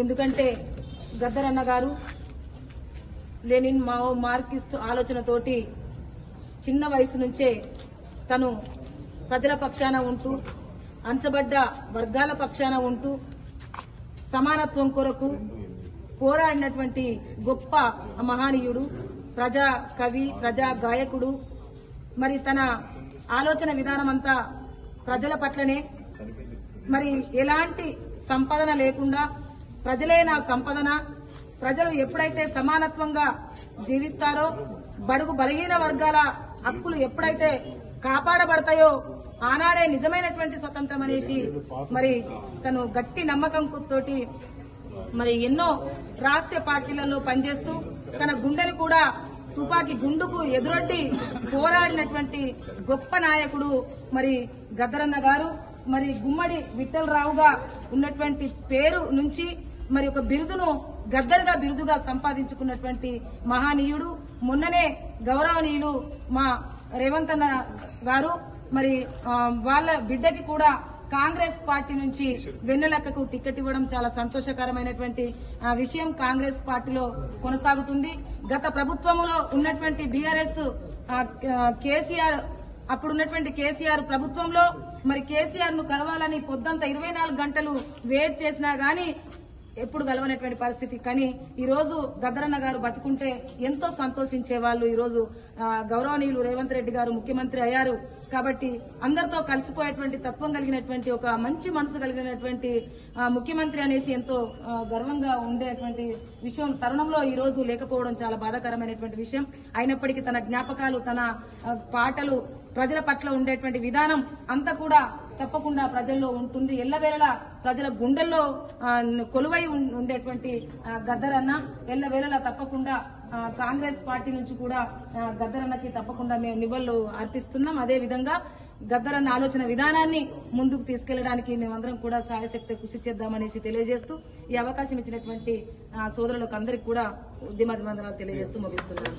ఎందుకంటే గద్దరన్న గారు లెనిన్ మావో మార్కిస్ట్ ఆలోచనతోటి చిన్న వయసు నుంచే తను ప్రజల పక్షాన ఉంటూ అంచబడ్డ వర్గాల పక్షాన ఉంటూ సమానత్వం కొరకు పోరాడినటువంటి గొప్ప మహనీయుడు ప్రజా కవి ప్రజా గాయకుడు. మరి తన ఆలోచన విధానం అంతా ప్రజల పట్లనే. మరి ఎలాంటి సంపాదన లేకుండా ప్రజలే నా సంపదన? ప్రజలు ఎప్పుడైతే సమానత్వంగా జీవిస్తారో బడుగు బలహీన వర్గాల హక్కులు ఎప్పుడైతే కాపాడబడతాయో ఆనాడే నిజమైనటువంటి స్వతంత్రం అనేసి మరి తను గట్టి నమ్మకం తోటి మరి ఎన్నో రాష్ట్ర పార్టీలలో పనిచేస్తూ తన గుండెని కూడా తుపాకీ గుండుకు ఎదురొడ్డి పోరాడినటువంటి గొప్ప నాయకుడు మరి గద్దరన్న గారు. మరి గుమ్మడి విఠలరావుగా ఉన్నటువంటి పేరు నుంచి మరి ఒక బిరుదును గద్దరుగా బిరుదుగా సంపాదించుకున్నటువంటి మహానీయుడు మొన్ననే గౌరవనీయులు మా రేవంత్ అన్న గారు మరి వాళ్ళ బిడ్డకి కూడా కాంగ్రెస్ పార్టీ నుంచి వెన్నెలక్కకు టికెట్ ఇవ్వడం చాలా సంతోషకరమైనటువంటి ఆ, విషయం కాంగ్రెస్ పార్టీలో కొనసాగుతుంది. గత ప్రభుత్వంలో ఉన్నటువంటి బీఆర్ఎస్ కేసీఆర్ అప్పుడున్నటువంటి కేసీఆర్ ప్రభుత్వంలో మరి కేసీఆర్ను కలవాలని పొద్దంతా ఇరవై నాలుగు గంటలు వెయిట్ చేసినా గానీ ఎప్పుడు కలవనటువంటి పరిస్థితి. కానీ ఈరోజు గద్దరన్న గారు బతుకుంటే ఎంతో సంతోషించే వాళ్ళు ఈరోజు గౌరవనీయులు రేవంత్ రెడ్డి గారు ముఖ్యమంత్రి అయ్యారు. కాబట్టి అందరితో కలిసిపోయేటువంటి తత్వం కలిగినటువంటి ఒక మంచి మనసు కలిగినటువంటి ముఖ్యమంత్రి అనేసి ఎంతో గర్వంగా ఉండేటువంటి విషయం తరుణంలో ఈ రోజు లేకపోవడం చాలా బాధాకరమైనటువంటి విషయం. అయినప్పటికీ తన జ్ఞాపకాలు తన పాటలు ప్రజల పట్ల ఉండేటువంటి విధానం అంతా కూడా తప్పకుండా ప్రజల్లో ఉంటుంది. ఎల్లవేళలా ప్రజల గుండెల్లో కొలువై ఉం- ఉండేటువంటి గద్దరన్న ఎల్లవేళలా తప్పకుండా కాంగ్రెస్ పార్టీ నుంచి కూడా గద్దరన్నకి తప్పకుండా మేము నివాళులు అర్పిస్తున్నాం. అదే విధంగా గద్దరన్న ఆలోచన విధానాన్ని ముందుకు తీసుకెళ్ళడానికి మేమందరం కూడా సాయశక్తి కృషి చేద్దామనేసి తెలియజేస్తూ ఈ అవకాశం ఇచ్చినటువంటి సోదరులకు అందరికీ కూడా ఉద్యమాభివందనాలు తెలియజేస్తూ ముగిస్తున్నాను.